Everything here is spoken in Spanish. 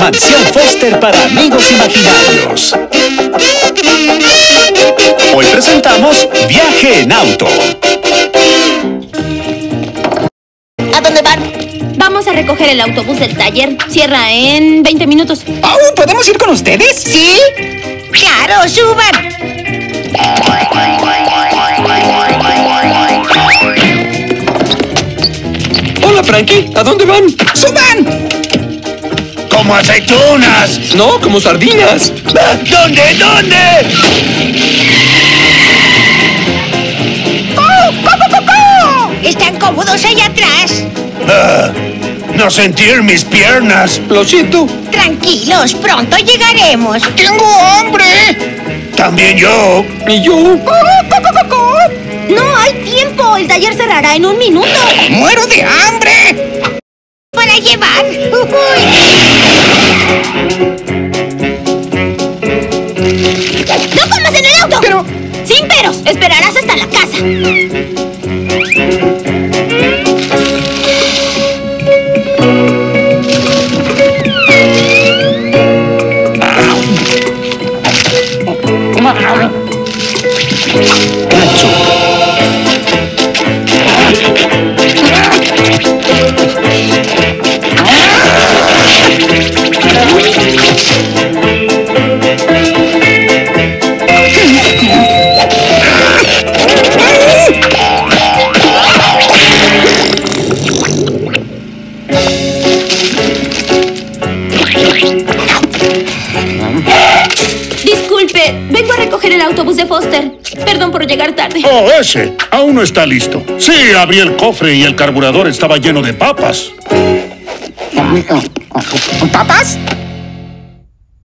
Mansión Foster para amigos imaginarios. Hoy presentamos Viaje en auto. ¿A dónde van? Vamos a recoger el autobús del taller. Cierra en 20 minutos. ¿Aún podemos ir con ustedes? ¿Sí? ¡Claro, suban! Hola, Frankie. ¿A dónde van? ¡Suban! ¡Como aceitunas! No, como sardinas. ¿Dónde? ¿Dónde? ¿Están cómodos allá atrás? Ah, no sentir mis piernas. Lo siento. Tranquilos, pronto llegaremos. ¡Tengo hambre! También yo. ¿Y yo? ¡No hay tiempo! El taller cerrará en un minuto. ¡Muero de hambre! ¡No comas en el auto! Pero... Sin peros. Esperarás hasta la casa. Disculpe, vengo a recoger el autobús de Foster. Perdón por llegar tarde. Oh, ese. Aún no está listo. Sí, abrí el cofre y el carburador estaba lleno de papas. ¿Papas?